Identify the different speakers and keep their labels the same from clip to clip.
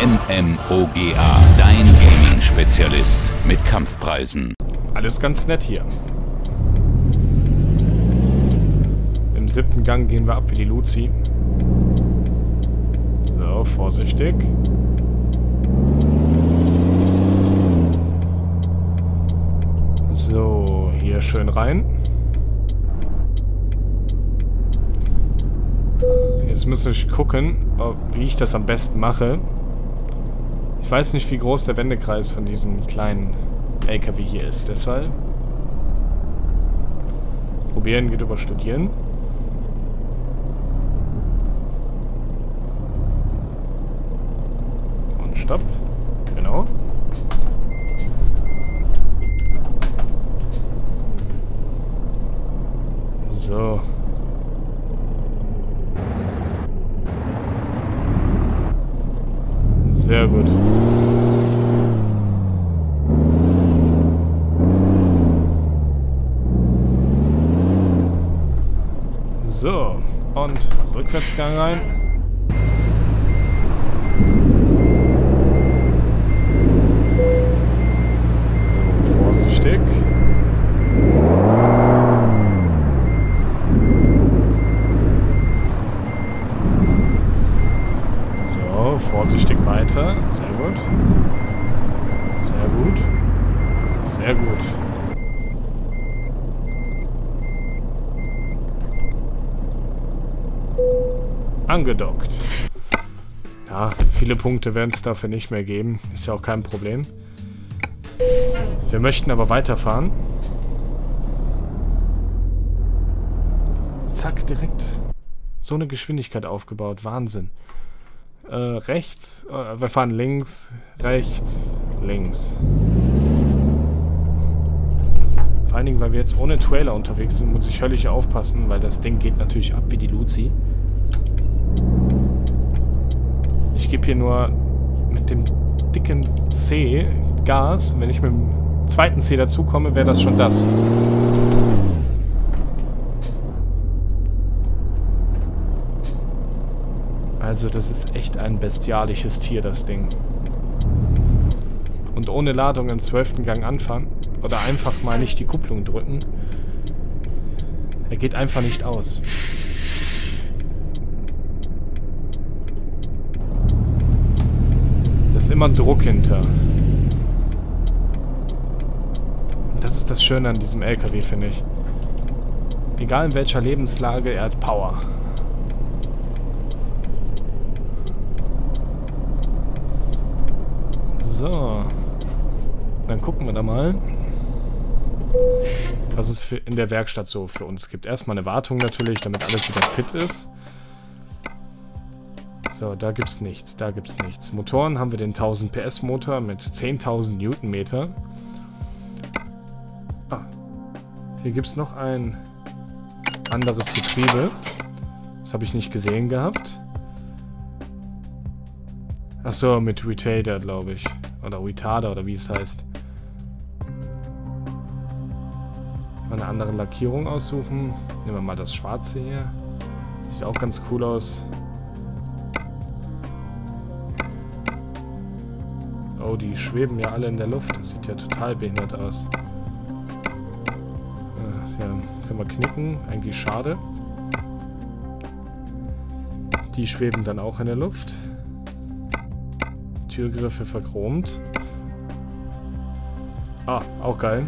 Speaker 1: MMOGA, dein Gaming-Spezialist mit Kampfpreisen.
Speaker 2: Alles ganz nett hier. Im siebten Gang gehen wir ab wie die Luzi. So, vorsichtig. So, hier schön rein. Jetzt müsste ich gucken, wie ich das am besten mache. Ich weiß nicht, wie groß der Wendekreis von diesem kleinen LKW hier ist. Deshalb probieren geht über studieren. Und stopp. Genau. So. Sehr gut. So, und Rückwärtsgang rein. So, vorsichtig. So, vorsichtig weiter. Sehr gut. Sehr gut. Sehr gut. Angedockt. Ja, viele Punkte werden es dafür nicht mehr geben. Ist ja auch kein Problem. Wir möchten aber weiterfahren. Zack, direkt so eine Geschwindigkeit aufgebaut. Wahnsinn. Äh, rechts. Äh, wir fahren links, rechts, links. Vor allen Dingen, weil wir jetzt ohne Trailer unterwegs sind, muss ich höllisch aufpassen, weil das Ding geht natürlich ab wie die Luzi. Ich gebe hier nur mit dem dicken C Gas. Wenn ich mit dem zweiten C dazukomme, wäre das schon das. Also das ist echt ein bestialisches Tier, das Ding. Und ohne Ladung im zwölften Gang anfahren oder einfach mal nicht die Kupplung drücken, er geht einfach nicht aus. Immer Druck hinter. Das ist das Schöne an diesem LKW, finde ich. Egal in welcher Lebenslage, er hat Power. So. Dann gucken wir da mal, was es in der Werkstatt so für uns gibt. Erstmal eine Wartung natürlich, damit alles wieder fit ist. So, da gibt es nichts, da gibt es nichts. Motoren haben wir den 1000 PS Motor mit 10.000 Newtonmeter. Ah, hier gibt es noch ein anderes Getriebe. Das habe ich nicht gesehen gehabt. Achso, mit Retader, glaube ich. Oder Retarder, oder wie es heißt. Mal eine andere Lackierung aussuchen. Nehmen wir mal das schwarze hier. Sieht auch ganz cool aus. Oh, die schweben ja alle in der Luft. Das sieht ja total behindert aus. Äh, ja, können wir knicken. Eigentlich schade. Die schweben dann auch in der Luft. Türgriffe verchromt. Ah, auch geil.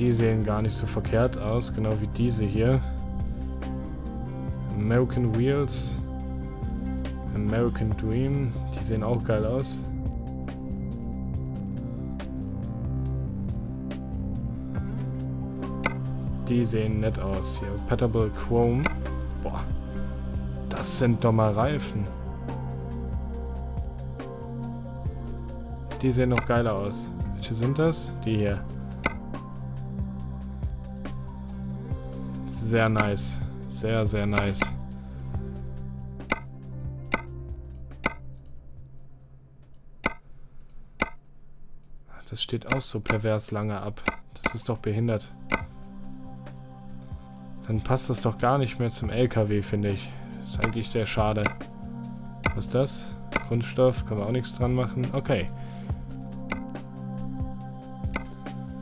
Speaker 2: Die sehen gar nicht so verkehrt aus, genau wie diese hier. American Wheels. American Dream. Die sehen auch geil aus. Die sehen nett aus hier. Petable Chrome. Boah. Das sind doch mal Reifen. Die sehen noch geiler aus. Welche sind das? Die hier. Sehr nice. Sehr, sehr nice. Das steht auch so pervers lange ab. Das ist doch behindert. Dann passt das doch gar nicht mehr zum LKW, finde ich. Ist eigentlich sehr schade. Was ist das? Kunststoff, können wir auch nichts dran machen. Okay.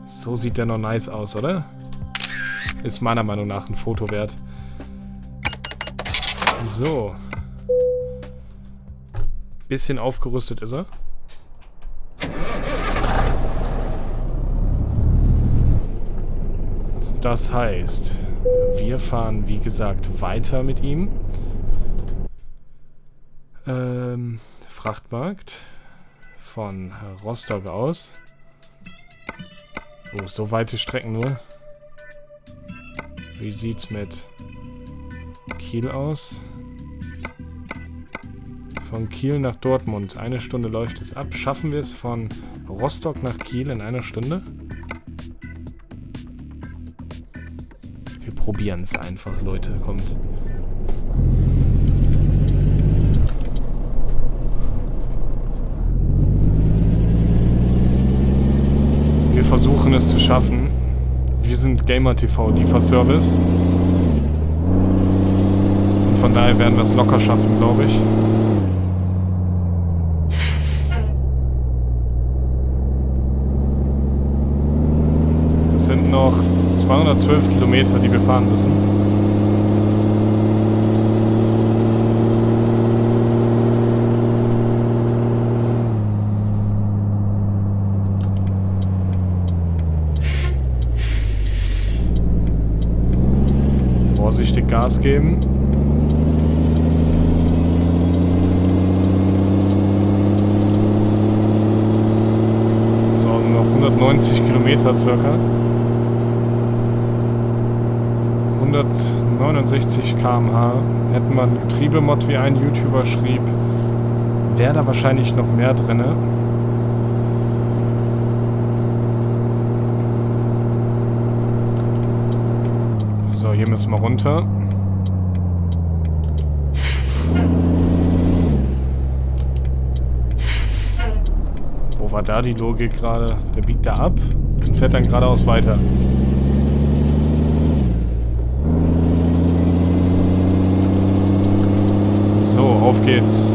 Speaker 2: So sieht der noch nice aus, oder? Ist meiner Meinung nach ein Foto wert. So. Bisschen aufgerüstet ist er. Das heißt, wir fahren, wie gesagt, weiter mit ihm. Ähm, Frachtmarkt von Rostock aus. Oh, so weite Strecken nur. Wie sieht's mit Kiel aus? Von Kiel nach Dortmund. Eine Stunde läuft es ab. Schaffen wir es von Rostock nach Kiel in einer Stunde? Wir probieren es einfach, Leute. Kommt. versuchen es zu schaffen. Sind Gamer TV Lieferservice. Und von daher werden wir es locker schaffen, glaube ich. Das sind noch 212 Kilometer, die wir fahren müssen. Gas geben. So, noch 190 Kilometer circa. 169 km/h. Hätten wir ein Getriebemod, wie ein YouTuber schrieb, wäre da wahrscheinlich noch mehr drin. So, hier müssen wir runter. War da die Logik gerade? Der biegt da ab und fährt dann geradeaus weiter. So, auf geht's.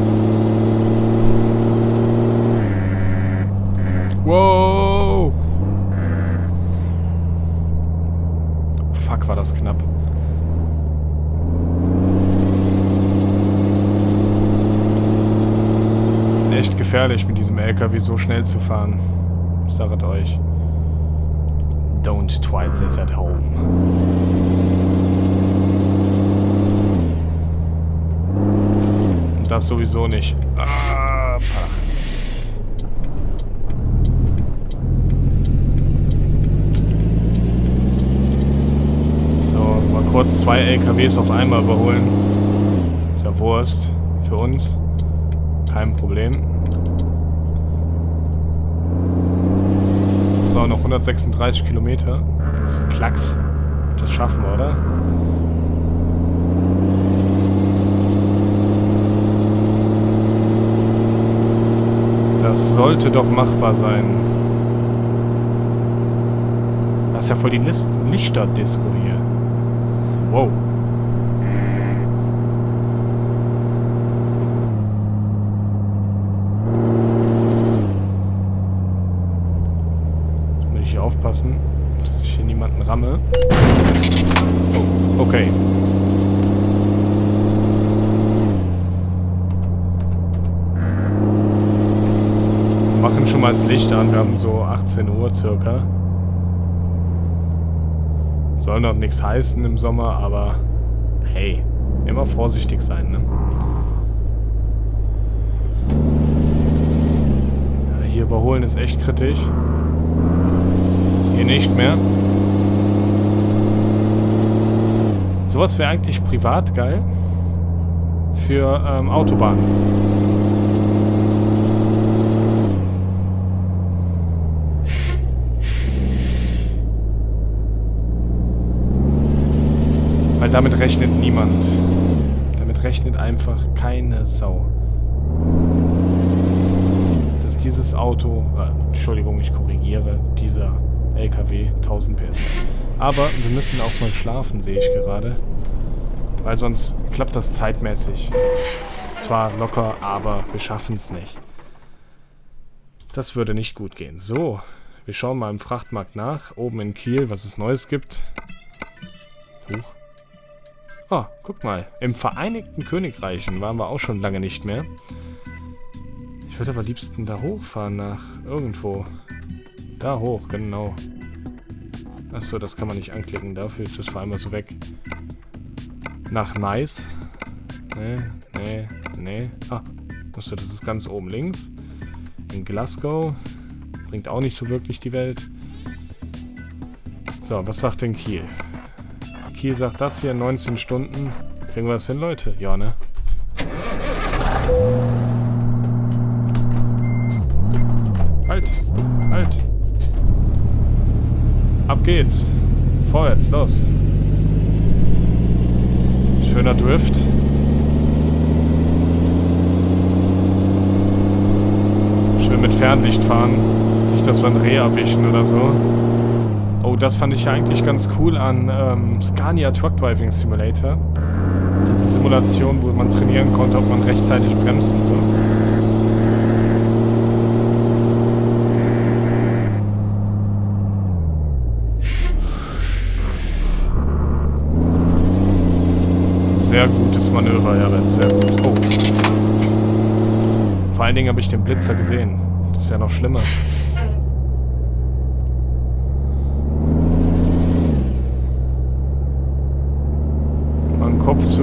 Speaker 2: Wow! Fuck, war das knapp. echt gefährlich, mit diesem LKW so schnell zu fahren. Ich sage euch. Don't try this at home. Das sowieso nicht. Ah, so, mal kurz zwei LKWs auf einmal überholen. Ist ja Wurst für uns. Kein Problem. Noch 136 Kilometer. Das ist ein Klacks. Das schaffen wir, oder? Das sollte doch machbar sein. Das ist ja voll die Lichterdisco hier. Wow. Aufpassen, dass ich hier niemanden ramme. Oh, okay. Wir machen schon mal das Licht an. Wir haben so 18 Uhr circa. Soll noch nichts heißen im Sommer, aber hey, immer vorsichtig sein, ne? Ja, hier überholen ist echt kritisch hier nicht mehr. Sowas wäre eigentlich privat geil. Für ähm, Autobahnen. Weil damit rechnet niemand. Damit rechnet einfach keine Sau. Dass dieses Auto, äh, Entschuldigung, ich korrigiere, dieser LKW 1000 PS. Aber wir müssen auch mal schlafen, sehe ich gerade. Weil sonst klappt das zeitmäßig. Zwar locker, aber wir schaffen es nicht. Das würde nicht gut gehen. So, wir schauen mal im Frachtmarkt nach. Oben in Kiel, was es Neues gibt. Huch. Oh, guck mal. Im Vereinigten Königreichen waren wir auch schon lange nicht mehr. Ich würde aber liebsten da hochfahren nach irgendwo. Da hoch, genau. Achso, das kann man nicht anklicken. Dafür ist das vor allem so weg. Nach Nice. Nee, nee, nee. Ah, achso, das ist ganz oben links. In Glasgow. Bringt auch nicht so wirklich die Welt. So, was sagt denn Kiel? Kiel sagt das hier, 19 Stunden. Kriegen wir das hin, Leute? Ja, ne? Halt! Halt! Ab geht's! Vorwärts, los! Schöner Drift. Schön mit Fernlicht fahren. Nicht, dass wir ein Reh erwischen oder so. Oh, das fand ich ja eigentlich ganz cool an ähm, Scania Truck Driving Simulator. Diese Simulation, wo man trainieren konnte, ob man rechtzeitig bremst und so. Sehr gutes Manöver, Herren, sehr gut. Oh. Vor allen Dingen habe ich den Blitzer gesehen. Das ist ja noch schlimmer. Kopf zu.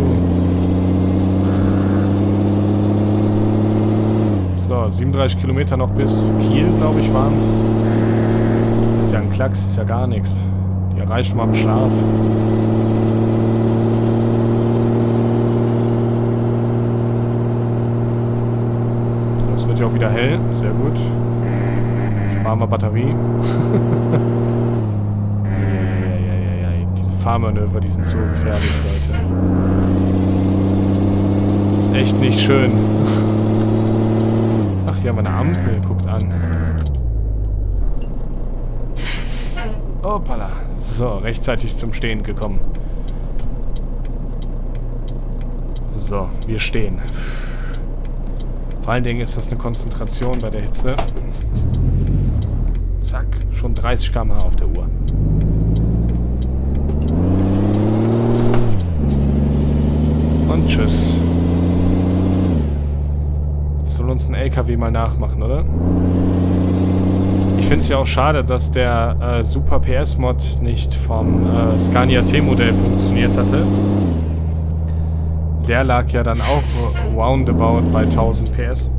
Speaker 2: So, 37 Kilometer noch bis Kiel, glaube ich, waren es. Ist ja ein Klacks, ist ja gar nichts. Die erreichen wir im Schlaf. So, es wird ja auch wieder hell. Sehr gut. Sparen wir Batterie. Fahrmanöver, die sind so gefährlich, Leute. Ist echt nicht schön. Ach, hier haben wir eine Ampel, guckt an. Opala. So, rechtzeitig zum Stehen gekommen. So, wir stehen. Vor allen Dingen ist das eine Konzentration bei der Hitze. Zack, schon 30 km/h auf der Uhr. Und tschüss. Das soll uns ein LKW mal nachmachen, oder? Ich finde es ja auch schade, dass der äh, Super PS-Mod nicht vom äh, Scania T-Modell funktioniert hatte. Der lag ja dann auch roundabout bei 1000 PS.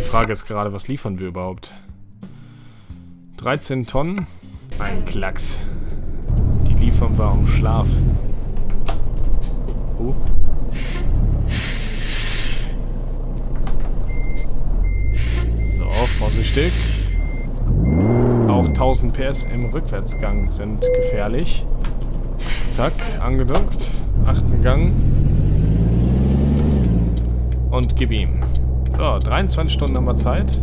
Speaker 2: Die Frage ist gerade, was liefern wir überhaupt? 13 Tonnen? Ein Klacks. Die liefern wir um Schlaf. Oh. So, vorsichtig. Auch 1000 PS im Rückwärtsgang sind gefährlich. Zack, angedockt. Achten Gang. Und gib ihm. So, 23 Stunden haben wir Zeit.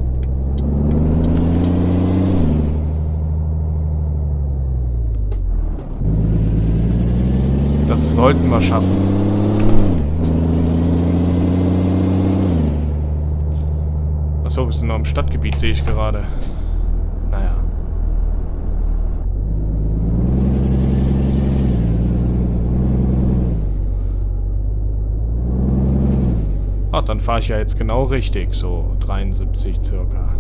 Speaker 2: Das sollten wir schaffen. Achso, wir sind noch im Stadtgebiet, sehe ich gerade. Dann fahre ich ja jetzt genau richtig. So 73 circa.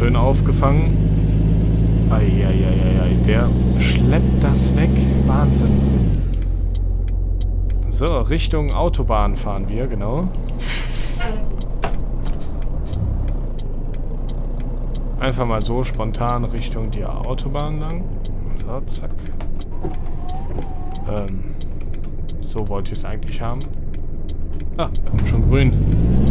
Speaker 2: schön aufgefangen. Eieieiei, der schleppt das weg. Wahnsinn. So, Richtung Autobahn fahren wir, genau. Einfach mal so spontan Richtung die Autobahn lang. So, zack. Ähm, so wollte ich es eigentlich haben. Ah, wir haben schon grün.